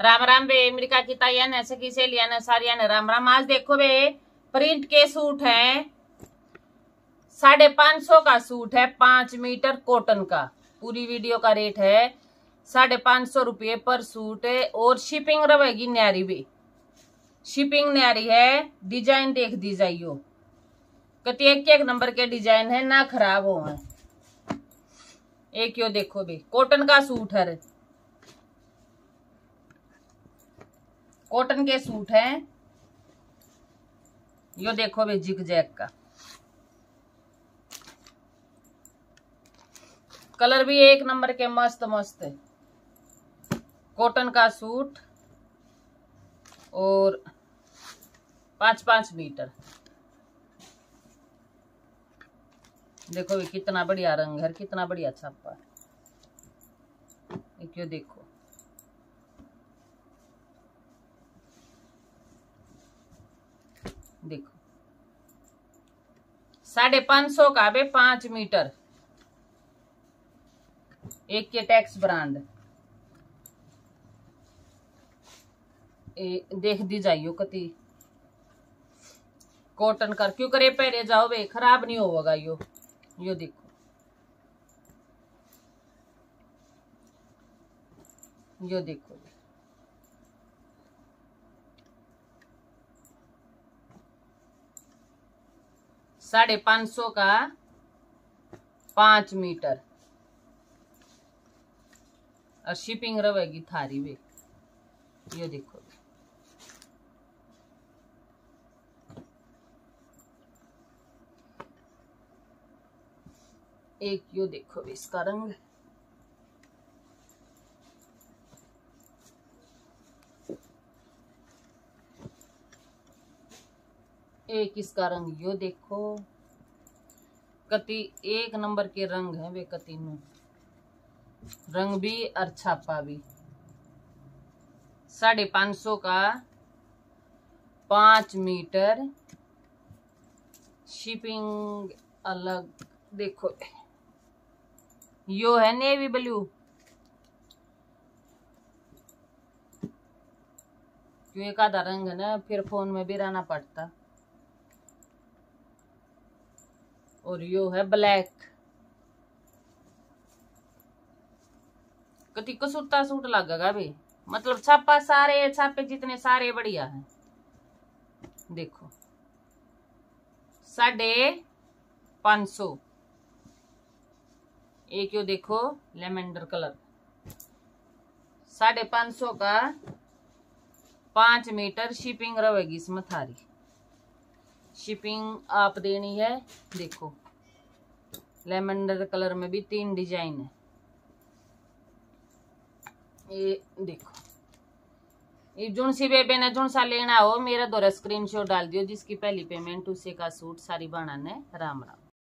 राम राम बे, America की ताइया ने सखी से लिया ने, सारिया ने। राम राम, आज देखो बे प्रिंट के सूट है। साढ़े पाँच सौ का सूट है, पाँच मीटर कॉटन का। पूरी वीडियो का रेट है साढ़े पाँच सौ रुपये पर सूट है और शिपिंग रहेगी न्यारी भी शिपिंग न्यारी है डिज़ाइन देख दी जाइयो। कति एक एक नंबर के डिज़ाइन है, ना खराब हो। एक यो देखो भी कॉटन का सूट है। कॉटन के सूट हैं। यो देखो भी जिग जैक का। कलर भी एक नंबर के मस्त मस्त। है कॉटन का सूट और पाँच पाँच मीटर। देखो भी कितना बढ़िया रंग है कितना बढ़िया छापा। है क्यों देखो। देखो। साढ़े पाँच सौ का बे पाँच मीटर। एक के टैक्स ब्रांड। ए, देख दी जाइयो कति। कॉटन कर क्यों करे पहरे जाओ बे खराब नहीं होगा यो। यो देखो। यो देखो। साढ़े पाँच सौ का पाँच मीटर। और शिपिंग रहेगी थारी वे ये देखो। एक यो देखो इसका रंग। एक इसका रंग यो देखो। कति, एक नंबर के रंग है वे कति में। रंग भी और छापा भी। साढ़े पाँच सौ का पाँच मीटर शिपिंग अलग देखो। यो है नेवी ब्लू। क्यों एक आधा रंग है ना, फिर फ़ोन में भी रहना पड़ता। और यो है ब्लैक। कति कसूता सूट लगेगा भी? मतलब छापा सारे, छापे जितने सारे बढ़िया हैं। देखो। साढ़े पाँच सौ। एक यो देखो, लेमेंडर कलर। साढ़े पाँच सौ का पाँच मीटर शिपिंग रहेगी इसमें थारी। शिपिंग आप देनी है, देखो। लेमेंडर कलर में भी तीन डिज़ाइन है। ये देखो। ये जुन सी बेबे ने जुन सा लेना हो, मेरा दोरा स्क्रीनशॉट डाल दियो, जिसकी पहली पेमेंट उसे का सूट सारी बनाने राम राम।